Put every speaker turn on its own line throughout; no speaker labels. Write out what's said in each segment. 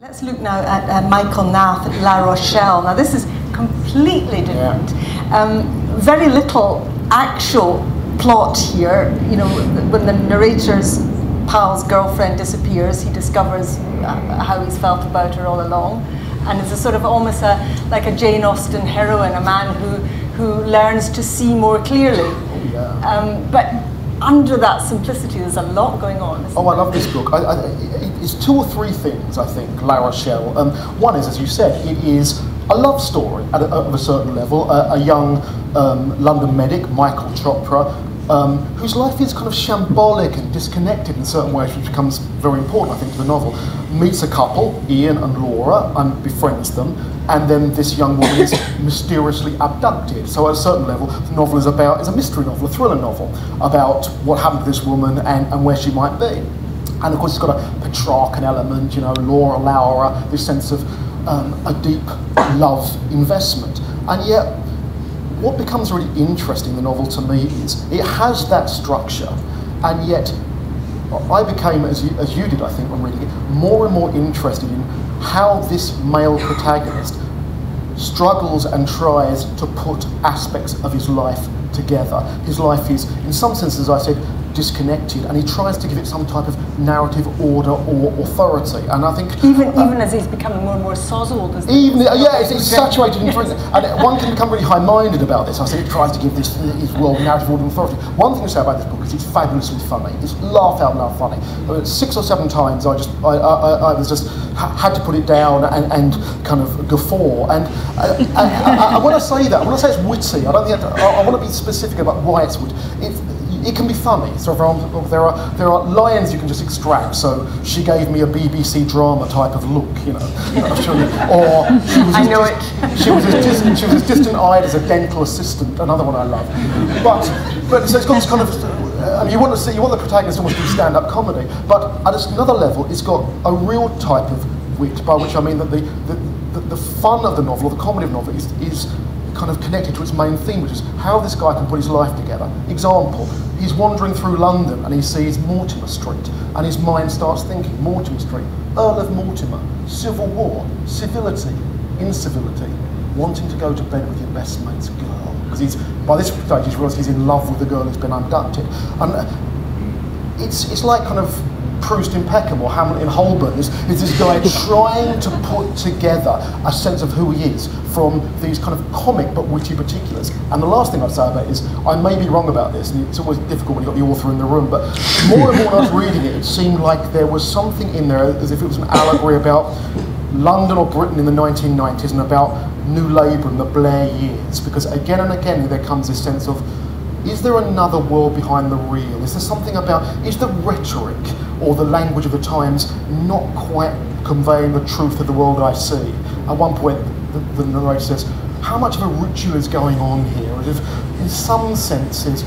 Let's look now at uh, Michael Nath at La Rochelle. Now, this is completely different. Yeah. Um, very little actual plot here. You know, when the narrator's pal's girlfriend disappears, he discovers uh, how he's felt about her all along. And it's a sort of almost a, like a Jane Austen heroine, a man who, who learns to see more clearly.
Oh, yeah.
Um, but under that simplicity, there's a lot going on.
Oh, I love this book. I, I, it's two or three things, I think, La Rochelle. Um, one is, as you said, it is a love story at a, a certain level. A, a young um, London medic, Michael Chopra, um, whose life is kind of shambolic and disconnected in certain ways, which becomes very important, I think, to the novel. Meets a couple, Ian and Laura, and befriends them, and then this young woman is mysteriously abducted. So, at a certain level, the novel is about is a mystery novel, a thriller novel about what happened to this woman and, and where she might be. And of course, it's got a Petrarchan element, you know, Laura, Laura, this sense of um, a deep love investment. And yet, what becomes really interesting in the novel to me is it has that structure, and yet I became, as you, as you did, I think, when reading it, more and more interested in how this male protagonist struggles and tries to put aspects of his life together. His life is, in some senses, I said, disconnected, and he tries to give it some type of narrative order or authority. And I think
even uh, even as he's becoming more and more sozzled, as
even uh, yeah, it's, it's saturated in and one can become really high-minded about this. I said it tries to give this his world narrative order and authority. One thing to say about this book is it's fabulously funny. It's laugh out loud funny. I mean, six or seven times, I just I, I, I was just had to put it down and, and kind of guffaw. And, uh, uh and I, I, want to say that I want to say it's witty. I don't think I, I want to be specific about why it's witty. It, it can be funny. So there are there are lines you can just extract. So she gave me a BBC drama type of look, you know, or she was
I know it.
She was as distant, she was as distant eyed as a dental assistant. Another one I love. But but so it's got this kind of. Uh, I mean, you want to see you want the protagonist almost to do stand-up comedy, but at another level, it's got a real type of wit, by which I mean that the the, the, the fun of the novel or the comedy of the novel is, is kind of connected to its main theme, which is how this guy can put his life together. Example, he's wandering through London and he sees Mortimer Street, and his mind starts thinking, Mortimer Street, Earl of Mortimer, civil war, civility, incivility, wanting to go to bed with your best mate's girl. Because he's by this stage he's realised he's in love with the girl who's been abducted. And it's it's like kind of Proust in Peckham or Hamlet in Holborn is, is this guy trying to put together a sense of who he is from these kind of comic but witty particulars. And the last thing I'd say about it is, I may be wrong about this, and it's always difficult when you've got the author in the room, but more and more when I was reading it, it seemed like there was something in there as if it was an allegory about London or Britain in the 1990s and about New Labour and the Blair years. Because again and again there comes this sense of, is there another world behind the real? Is there something about, is the rhetoric or the language of the times not quite conveying the truth of the world I see? At one point, the, the narrator says, how much of a ritual is going on here? If, in some senses,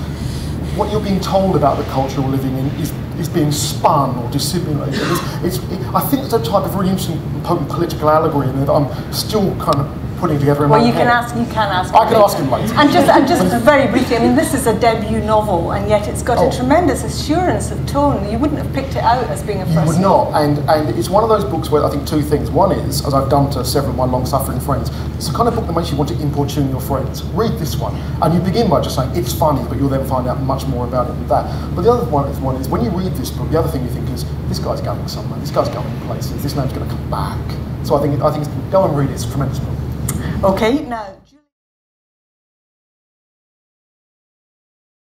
what you're being told about the culture you're living in is, is being spun or dissimulated. It's, it's, it, I think it's a type of really interesting, potent political allegory in that I'm still kind of putting together in
well,
my
you
head.
can ask. You can ask.
I can ask him later.
And just, and just very briefly, I mean, this is a debut novel, and yet it's got oh. a tremendous assurance of tone. You wouldn't have picked it out as being a first.
You would not, and and it's one of those books where I think two things. One is, as I've done to several of my long-suffering friends, it's the kind of book that makes you want to importune your friends. Read this one, and you begin by just saying it's funny, but you'll then find out much more about it than that. But the other one is, one is when you read this book, the other thing you think is this guy's going somewhere. This guy's going places. This name's going to come back. So I think I think go and read it. It's a tremendous book.
Okay, now